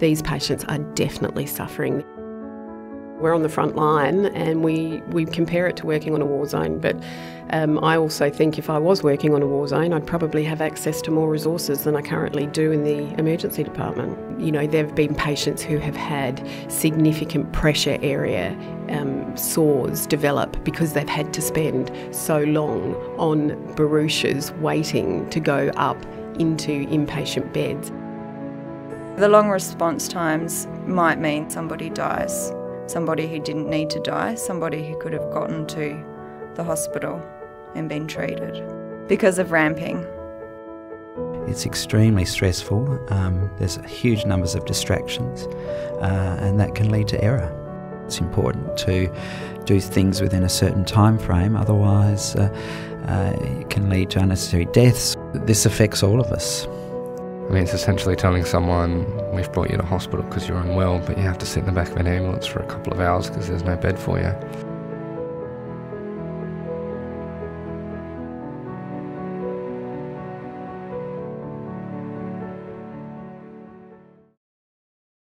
These patients are definitely suffering. We're on the front line and we, we compare it to working on a war zone, but um, I also think if I was working on a war zone, I'd probably have access to more resources than I currently do in the emergency department. You know, there have been patients who have had significant pressure area um, sores develop because they've had to spend so long on barouches waiting to go up into inpatient beds. The long response times might mean somebody dies somebody who didn't need to die, somebody who could have gotten to the hospital and been treated because of ramping. It's extremely stressful. Um, there's huge numbers of distractions, uh, and that can lead to error. It's important to do things within a certain time frame, otherwise, uh, uh, it can lead to unnecessary deaths. This affects all of us. I mean, it's essentially telling someone, we've brought you to hospital because you're unwell, but you have to sit in the back of an ambulance for a couple of hours because there's no bed for you.